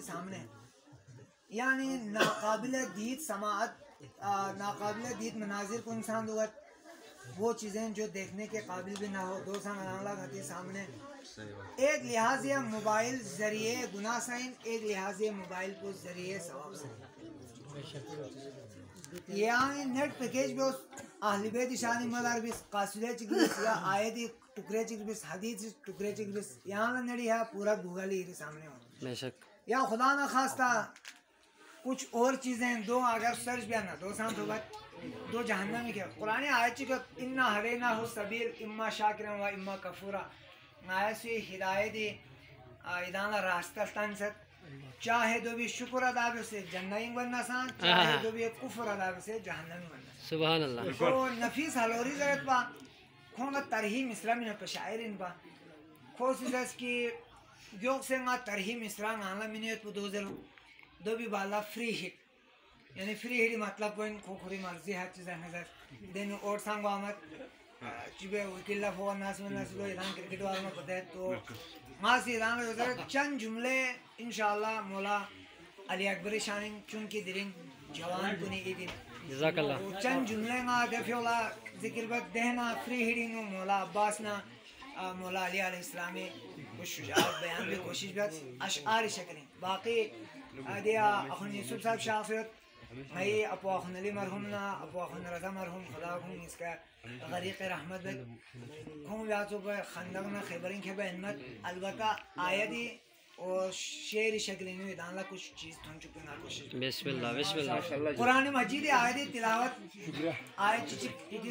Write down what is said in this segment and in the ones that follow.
के सामने। यानी नाकाबिल दीद समात नाकाबिल दीद मनाजिर को इंसान दुगत वो चीज़ें जो देखने के काबिल भी ना हो दो घटी सामने। एक लिहाज ये मोबाइल ज़रिए गुना साइन एक लिहाज ये मोबाइल को ज़रिए सवाब यहाँ नेट पैकेज भी आहलिबे दिशानी मदार भी कासुले चिकबिस या आयदी टुकड़े चिकबिस हदीस टुकड़े चिकबिस यहाँ नड़ी है पूरा गूगल ही सामने हो बेशक। या खुदा ना खास्ता कुछ और चीज़ें दो अगर सर्च भी आना दो साल तो बात दो जहन्नम में क्या। कुरान आयत कि इन्ना हरे ना हो सबीर इम्मा शाकिर व इम्मा कफूरा। आयत से हिदायत इदाना रास्ता तन से चाहे दो भी शुक्र अदा से जन्नत बनना सान चाहे दो भी कुफर अदा से जहन्नम बनना सुभान अल्लाह तो नफीस हलोरी जरत पा खोंगा तरही मिसरा में पे शायर इन पा खोसिस की ना तरही मिसरा नाला मिनियत दो भी बाला free hit yani free hidi matlab koin khokori marzi har chiz nazar den और सांग आमत चिबे वकील फो नास में नास लो इलान क्रिकेट वालों में पता है तो माँ से इलान हो जाए चंद जुमले इंशाल्लाह मौला अली अकबर शानिंग चुन की दिरिंग जवान कुनी इदिन जजाकल्लाह चंद जुमले मा देफियोला ज़िक्र बद देना फ्री हिडिंग मौला अब्बास ना मौला अली अलैहि सलाम कुछ शुजात बयान भी कोशिश शक्लें बाकी अखुन यूसुफ साहब शाफियत भाई अपोखन अली मरहूम ना अपोखन रजा मरहूम खुदा हूँ इसका गरीक रहमत खूब याचो पे खंदक ना खैबरिंग के बहनमत अलबत्ता आयदी और शेर शक्ल में दानला कुछ चीज़ थन चुके ना कोशिश। बिस्मिल्लाह बिस्मिल्लाह। कुरान मजीद आयदी तिलावत। आयत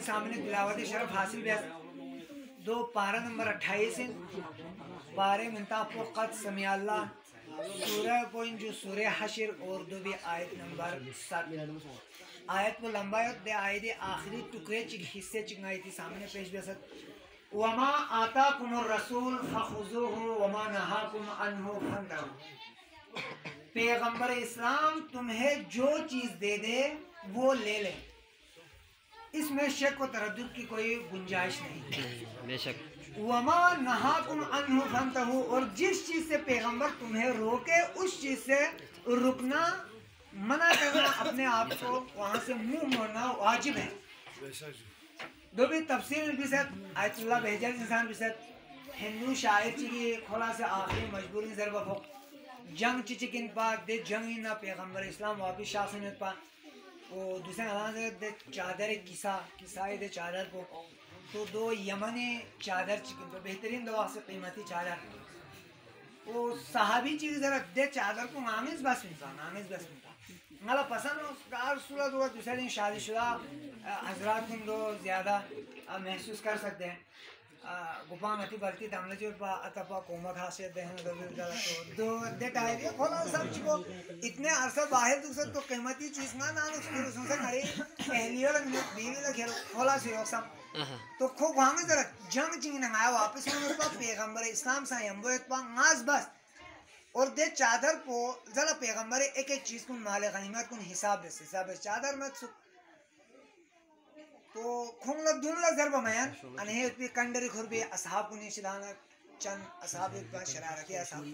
सामने तिलावत शरफ हासिल बेस दो पारा नंबर 28 पारे मिनता फकत समी अल्लाह सूरह पॉइंट जो सूरह हशर और दो भी आयत नंबर सात। आयत को लंबा दे आयत आखिरी टुकड़े चिक हिस्से चिंगाई थी सामने पेश बेसत वमा आता कुम रसूल फखुजुहु वमा नहाकुम अनहु फंतहु पैगंबर इस्लाम तुम्हें जो चीज़ दे दे, वो ले ले। इसमें शक व तरद की कोई गुंजाइश नहीं। बेशक। वमा नहाकुम अनहु फंतहु और जिस चीज़ से पैगंबर तुम्हें रोके, उस चीज़ से रुकना, मना करना अपने आप को, वहाँ से मुँह मोड़ना वाजिब है। दो भी तफसील बिसत आयतुल्लाह बेहजर इंसान बिसत हिंदू शायर की खोला से आखिरी मजबूरी जरब हो जंग चिचिकिन पा दे, जंग ही ना पैगंबर इस्लाम वापिस शासन पा। वो दूसरे दे चादर किसा किसा दे चादर को। तो दो यमन चादर चिकन तो बेहतरीन दवा से कीमती चादर। वो सहाबी चीज़ जरा दे, चादर को मामिज बस मिलता मामिज बस मिलता मला पसंद कार सूरत हुआ दूसरे दिन शादीशुदा हजरात दो ज़्यादा महसूस कर सकते हैं। गुफान अति बरती तमले जो पा, अतपा कोमत हासियत दो दो, दे टाइप खोला सब चिको इतने अरसा बाहर दूसरे तो कीमती चीज़ ना ना, उसको उससे करे पहली और बीवी लगे खेल, खोला से सब। तो खो वांग जरा जंग जिंग ना आया वापस में तो पैगंबर इस्लाम सा यंबो पा नाज बस। और दे चादर को, जरा पैगंबर एक एक चीज़ को माले गनीमत को हिसाब दे, हिसाब चादर में तो खुंगला दुनला जरब मयान अने हे पे कंडरी खुरबे असहाब कुनी शिदाना चन असहाब एक बार शरारती असहाब।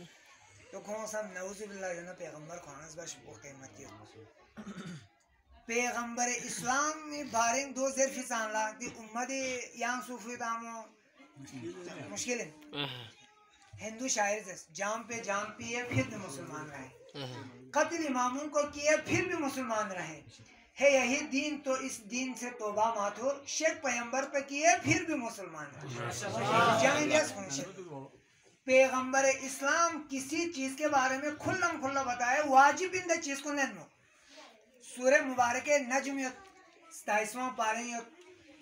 तो खों सब नऊज़ बिल्लाह जना पैगंबर खानस बश वो कीमत पैगंबर इस्लाम में बारिंग दो सिर्फ़ सांला दी उम्मत yang सूफी दामो मुश्किल है हिंदू शायर से जाम पे जाम पिए फिर भी मुसलमान रहे कत्ल इमामों को किए फिर भी मुसलमान रहे है यही दीन तो इस दीन से तोबा माथुर शेख पैगंबर पे किए फिर भी मुसलमान रहे पैगंबर इस्लाम किसी चीज़ के बारे में खुल्लम खुल्ला बताए वाजिब इन चीज़ को नहीं सूर्य मुबारक नजम सताईसवां पारे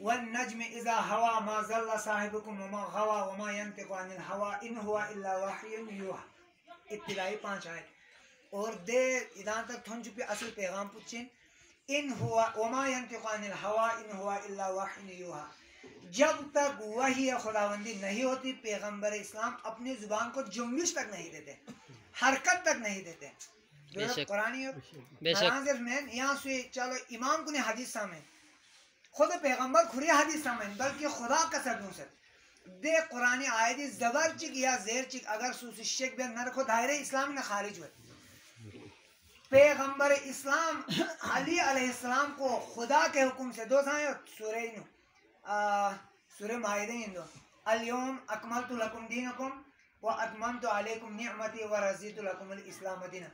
वन नजम इजा हवा मा जल्ला साहिबुकुम वमा वमा हवा, इन हुआ इल्ला और दे तक थन असल पैगाम इन हुआ हवा, इन हुआ इल्ला जब तक वही खुदाबंदी नहीं होती, पैगंबर इस्लाम अपनी ज़ुबान को जुम्बिश तक नहीं देते, हरकत तक नहीं देते। यहाँ से चलो इमाम को हदीस सामें खुद पैगंबर खुरी हदीस सामें बल्कि खुदा का सर दे कुरान आयत जबर चिक या जेर चिक अगर सूसी शेख बे न रखो दायरे इस्लाम ने खारिज हुए पैगंबर इस्लाम अली अलैहिस्सलाम को खुदा के हुक्म से दो साए सूरह सूरह माहिदे इंदो अलयौम अकमलतु लकुम दीनकुम व अलैकुम व रज़ीतु लकुम इस्लाम दीना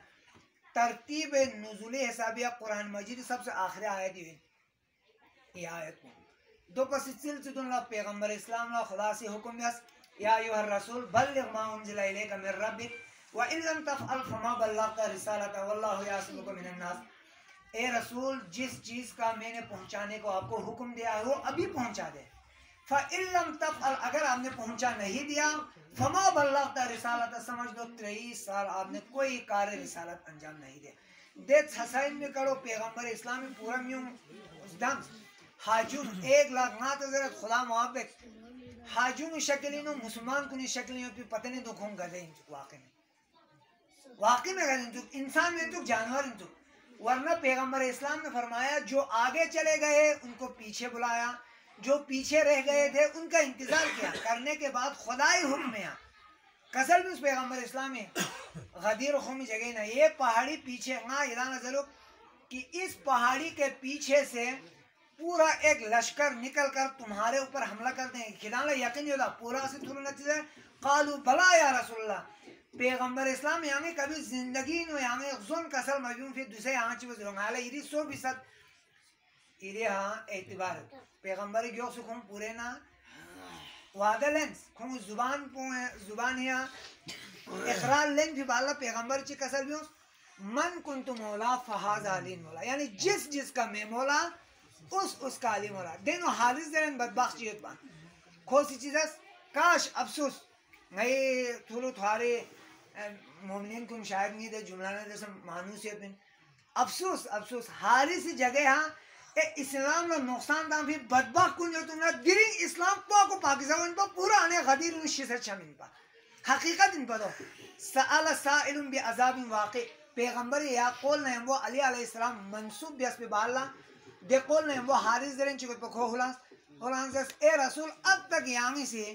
तरतीब नुज़ुल हिसाबिया कुरान मजीद सबसे आखिरी आयत ये आयत दो पस सिलसिलतुन ला पैगंबर इस्लाम यस या अय्युहर रसूल ए रसूल, जिस चीज़ का मैंने पहुँचाने को आपको हुक्म दिया है, वो अभी पहुँचा दे। फ़िल्म तब अगर आपने पहुँचा नहीं दिया फमा बल्लगता रिसालत समझ लो तेईस साल आपने कोई कार्य रिसालत अंजाम नहीं दिया। देख हसैन में करो, पैगंबर इस्लामी पूरा म्यूं दम हाजुम एक लाख ना तो जरा खुदा मुआफ़ हाजुम शक्ल मुसलमान को शक्ल पता नहीं दुखों गए वाकई में। वाकई में अगर इंसान में तो जानवर तो वरना पैगंबर इस्लाम ने फरमाया, जो आगे चले गए, उनको पीछे बुलाया। जो पीछे रह गए थे, उनका इंतज़ार किया। करने के बाद खुदाई हुक्म में कसर भी उस पैगंबर इस्लाम। गदीर खुमी जगह ना ये पहाड़ी पीछे हाँ इरा नज़र कि इस पहाड़ी के पीछे से पूरा एक लश्कर निकल कर तुम्हारे ऊपर हमला कर देंगे। खिलाना यकीन होता, पूरा से थोड़ा नतीजा। कालू भला या रसुल्ला पैगंबर इस्लाम, यानी कभी ज़िंदगी नो जुन कसर मजूम फिर दूसरे यहाँ चीज़ रोंगाले। इरी सौ इरी एतबार गयो सुखुम पूरे ना खुम ज़ुबान पुए ज़ुबान या इकरार भी बाला पैगंबर ची कसर भी मन कुन तो मौला फहाज आलीन मौला यानी जिस जिस का मैं मौला उस उसका मौला देनो हारिस देन बन खोसी चीज़ काश अफसोस नहीं थोड़ो थारे मोमिन को शायद नहीं दे जुमला ने जैसे मानूसियत अफसोस अफसोस हारी सी जगह हाँ गिरिंग इस्लाम पा को पाकिस्तान इन पर पूरा आने गदीर उन शिशर छम इन पर हकीकत इन पर दो सआल साइलुम बि अजाब वाक़i पैगंबर या कौल ने वो अली अलैहिस्सलाम मंसूब बिस पे बाला दे कौल ने वो हारिस दरेन चुके खो हुलास हुलास ए रसूल, अब तक यामी से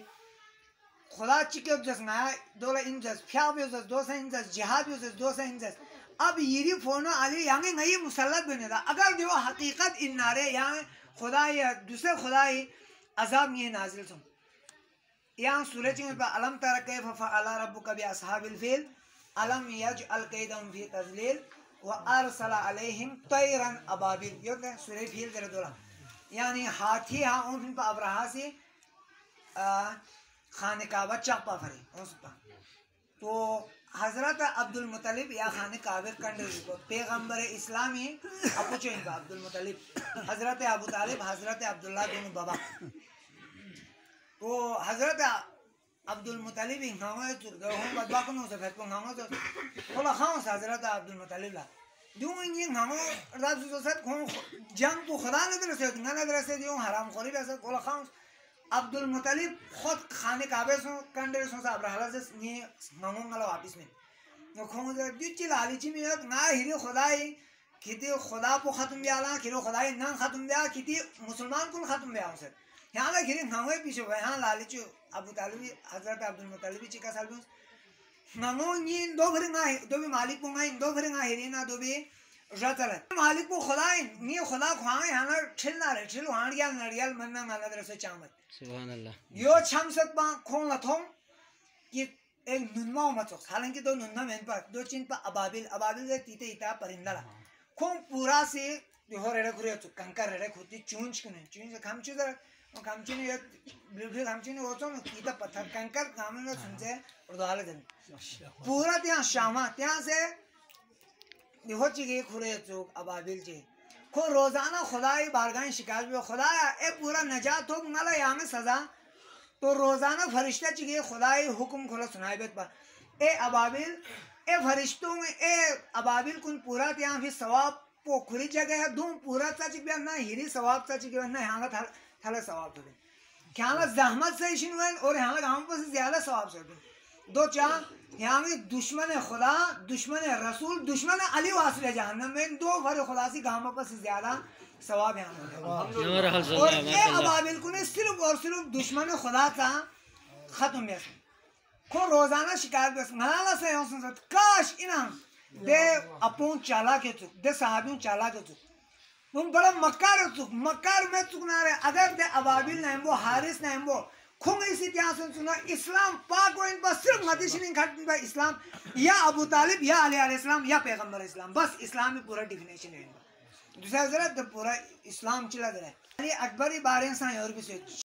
खुदा चिके जसना दोला इंजस फ्याब योजस दोसा इंजस जिहाद योजस दोसा इंजस अब यरी फोनो आली यांगे नई मुसल्लत बने था अगर जो हकीकत इन नारे यहाँ खुदा या दूसरे खुदा ही अजाब ये नाजिल सुन यहाँ सूरज पर अलम तर कैफ फअला रब्बुका बि असहाबिल अलम यजअल कैदम फ़ी तजलील व अरसल अलैहिम तैरन अबाबिल यो सूरज फिल तेरे दोला यानी हाथी हाँ उन पर अबरहा से खाने खान काबा चापा फरे उसका तो हज़रत अब्दुल मुतलिब या खान काबिर कंडे को पैगंबर इस्लामी अपो चो इनका अब्दुल मुतलिब हज़रत अबू तालिब हज़रत अब्दुल्ला बिन बाबा तो हज़रत अब्दुल मुतलिब तो से तो बोला, खाओ हज़रत अब्दुल मुतलिब ला। सो से जंग तो खुदा ने दरसे ना दरसे दियो हराम खोरी वैसे, बोला, खाओ अब्दुल मुतलिब खुद खाने काबे सो कंडे सो साहब रहला से ये मंगोंगला वापस में। नो खोंग जे दिची लाली ची में ना हिरे खुदाई किती खुदा को खत्म बियाला किरो खुदाई ना खत्म बिया किती मुसलमान को खत्म बिया उसे। यहाँ का खिरे नंगे पीछे गए यहाँ लाली चो अबू तालिब हज़रत अब्दुल मुतलिब ची का साल में नंगो ये दो भरे ना, दो भी मालिक को ना दो भरे ना हिरे ना, दो भी रतल मालिक को खुदाई नी खुदा खुआए हनर छिल ना रे छिल हाण या नड़ियल मन में मन दर से चामत सुभान अल्लाह यो छम सक पा खोन लथों कि एक नुनमा मचो हालाँकि दो नुनमा में पर दो चिन पर अबाबिल अबाबिल से तीते इता परिंदा हाँ। खों पूरा से जो हो रेड़े घुरे तो कंकर रेड़े खुदी चूंच कने चूंच हम चूंच हम चूंच ये बिल्कुल हम चूंच होतो न तीता पत्थर कंकर कामन हाँ। सुनजे और तो दाले जन पूरा त्यां शामा त्यां से चीज़ खुरे चुक अबाबिल जी। को रोज़ाना खुदाई बारगाह शिकायत भी खुदाया, ए पूरा नजात हो, मला यहाँ में सज़ा। तो रोज़ाना फरिश्ता चाहिए खुदाई हुक्म खुला सुनाए बेत पर ए अबाबिल ए फरिश्तों में, ए अबाबिल कुन पूरा ત્યાં फिर सवाब पोखरी जगह है, दूँ पूरा चाची भी ना हिरी सवाब चाची के ना यहाँ का थले सवाब तो यहाँ जहमत से इशन और यहाँ गाँव पर ज़्यादा सवाब से दो चाह यहाँ में दुश्मन खुदा दुश्मन रसूल दुश्मन अली वासिल जहन्नम में। दो भर खुदा सी गाँव पर से ज़्यादा सवाब यहाँ और ये अबाबिल को सिर्फ़ और सिर्फ़ दुश्मन खुदा का खत्म में को रोज़ाना शिकायत बस नाला से काश इना दे अपून चाला के चुक दे साहबियों चाला के चुक। तुम बड़ा मक्कार चुक मक्कार में चुकना रहे। अगर दे अबाबिल नहीं वो हारिस नहीं वो खुंग इसी इतिहास सुना इस्लाम पाक इन बस सिर्फ़ मदीश नहीं घट इस्लाम या अबू तालिब या अली इस्लाम या पैगंबर इस्लाम बस इस्लाम में पूरा डिफिनेशन है दूसरा जरा पूरा इस्लाम चला जरा अकबरी बारे से और भी